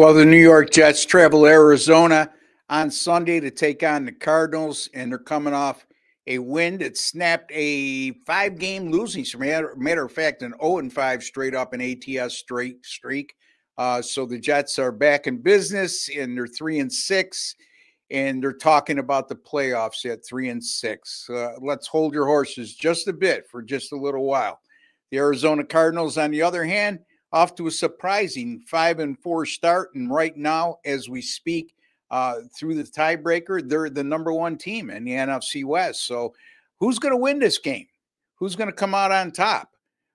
Well, the New York Jets travel Arizona on Sunday to take on the Cardinals, and they're coming off a win that snapped a five game losing streak. Matter, of fact, an 0 and 5 straight up an ATS straight streak. Uh, so the Jets are back in business and they're three and six, and they're talking about the playoffs at three and six. Uh, let's hold your horses just a bit for just a little while. The Arizona Cardinals, on the other hand, off to a surprising five and four start. And right now, as we speak, uh, through the tiebreaker, they're the number one team in the NFC West. So, who's going to win this game? Who's going to come out on top?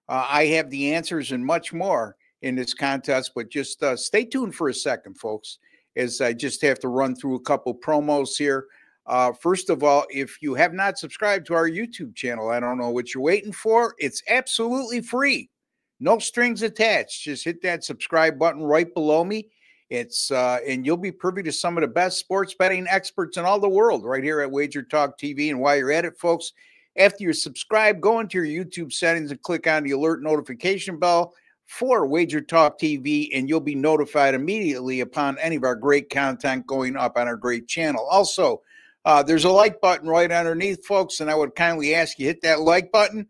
Uh, I have the answers and much more in this contest, but just uh, stay tuned for a second, folks, as I just have to run through a couple promos here. Uh, first of all, if you have not subscribed to our YouTube channel, I don't know what you're waiting for. It's absolutely free. No strings attached. Just hit that subscribe button right below me. It's uh, and you'll be privy to some of the best sports betting experts in all the world right here at Wager Talk TV. And while you're at it, folks, after you subscribe, go into your YouTube settings and click on the alert notification bell for Wager Talk TV, and you'll be notified immediately upon any of our great content going up on our great channel. Also, uh, there's a like button right underneath, folks, and I would kindly ask you hit that like button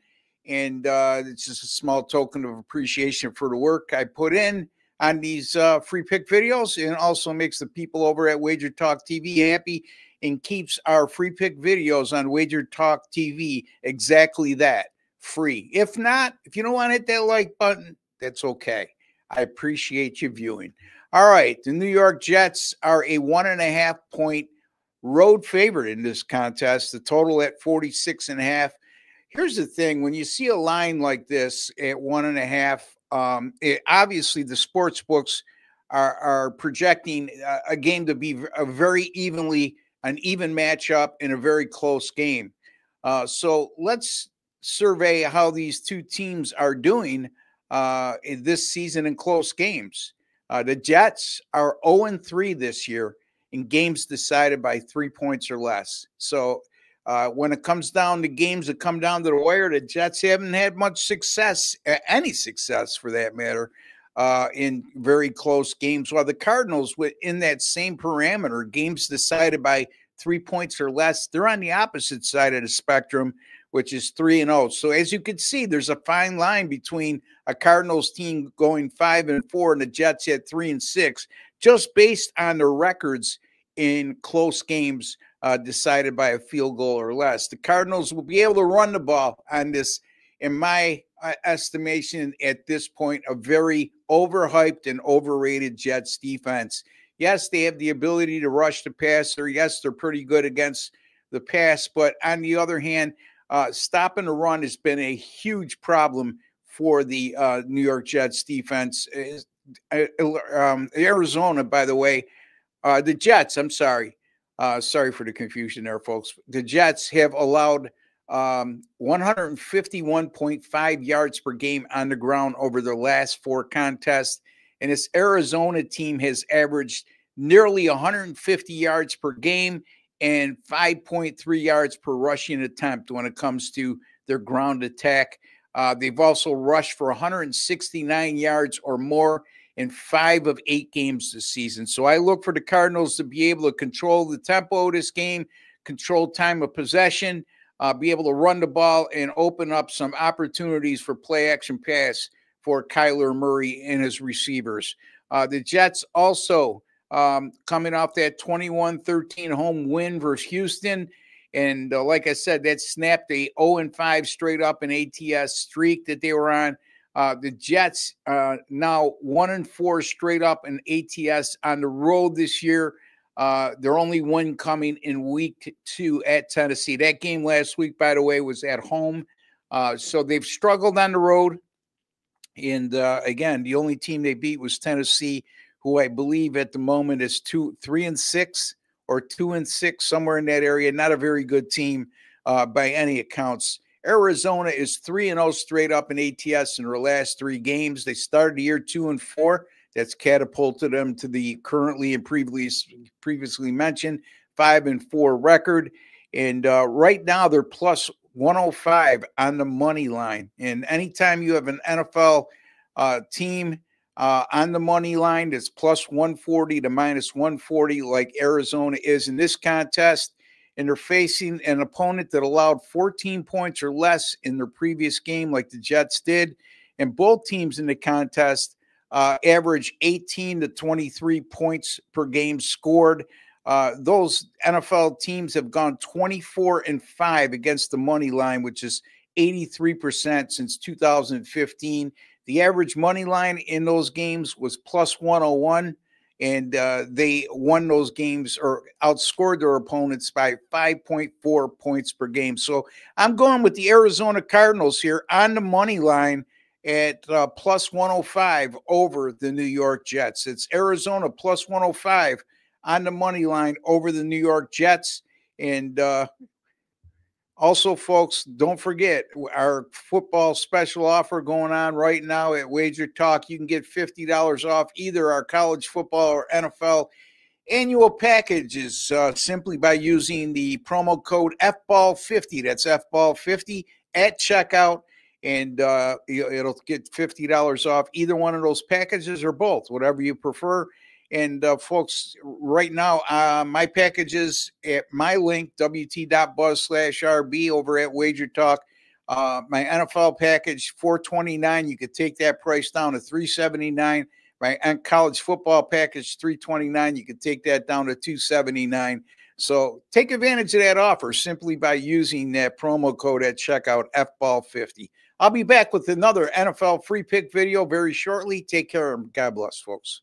and uh, it's just a small token of appreciation for the work I put in on these uh, free pick videos, and also makes the people over at Wager Talk TV happy and keeps our free pick videos on Wager Talk TV exactly that free. If not, if you don't want to hit that like button, that's okay. I appreciate you viewing. All right, the New York Jets are a one and a half point road favorite in this contest. The total at 46 and a half Here's the thing: when you see a line like this at one and a half, um, it, obviously the sports books are, are projecting a, a game to be a very evenly an even matchup in a very close game. Uh, so let's survey how these two teams are doing uh, in this season in close games. Uh, the Jets are 0 3 this year in games decided by three points or less. So uh, when it comes down to games that come down to the wire, the Jets haven't had much success, any success for that matter, uh, in very close games. While the Cardinals, in that same parameter, games decided by three points or less, they're on the opposite side of the spectrum, which is three and zero. Oh. So as you can see, there's a fine line between a Cardinals team going five and four and the Jets at three and six, just based on their records in close games uh, decided by a field goal or less. The Cardinals will be able to run the ball on this, in my uh, estimation, at this point, a very overhyped and overrated Jets defense. Yes, they have the ability to rush the passer. Yes, they're pretty good against the pass. But on the other hand, uh, stopping the run has been a huge problem for the uh, New York Jets defense. Uh, um, Arizona, by the way, uh, the Jets, I'm sorry, uh, sorry for the confusion there, folks. The Jets have allowed um, 151.5 yards per game on the ground over their last four contests. And this Arizona team has averaged nearly 150 yards per game and 5.3 yards per rushing attempt when it comes to their ground attack. Uh, they've also rushed for 169 yards or more in five of eight games this season. So I look for the Cardinals to be able to control the tempo of this game, control time of possession, uh, be able to run the ball, and open up some opportunities for play action pass for Kyler Murray and his receivers. Uh, the Jets also um, coming off that 21 13 home win versus Houston. And uh, like I said, that snapped a 0 5 straight up an ATS streak that they were on. Uh, the Jets uh, now one and four straight up in ATS on the road this year. Uh, their only one coming in week two at Tennessee. That game last week, by the way, was at home. Uh, so they've struggled on the road. And uh, again, the only team they beat was Tennessee, who I believe at the moment is two, three and six or two and six, somewhere in that area. Not a very good team uh, by any accounts. Arizona is 3 and 0 straight up in ATS in their last three games. They started the year 2 and 4. That's catapulted them to the currently and previously previously mentioned 5 and 4 record. And uh, right now they're plus 105 on the money line. And anytime you have an NFL uh, team Uh, on the money line, it's plus 140 to minus 140, like Arizona is in this contest. And they're facing an opponent that allowed 14 points or less in their previous game, like the Jets did. And both teams in the contest uh, average 18 to 23 points per game scored. Uh, those NFL teams have gone 24 and 5 against the money line, which is 83% since 2015. The average money line in those games was plus 101, and uh, they won those games or outscored their opponents by 5.4 points per game. So I'm going with the Arizona Cardinals here on the money line at uh, plus 105 over the New York Jets. It's Arizona plus 105 on the money line over the New York Jets. And uh, also, folks, don't forget our football special offer going on right now at Wager Talk. You can get $50 off either our college football or NFL annual packages uh, simply by using the promo code FBALL50. That's FBALL50 at checkout and uh, it'll get $50 off either one of those packages or both, whatever you prefer. And uh, folks, right now, uh, my packages at my link, wt.buzz slash RB over at Wager Talk. Uh, my NFL package, 429 You could take that price down to 379 My college football package, 329 You could take that down to 279 So take advantage of that offer simply by using that promo code at checkout, FBALL50. I'll be back with another NFL free pick video very shortly. Take care and God bless, folks.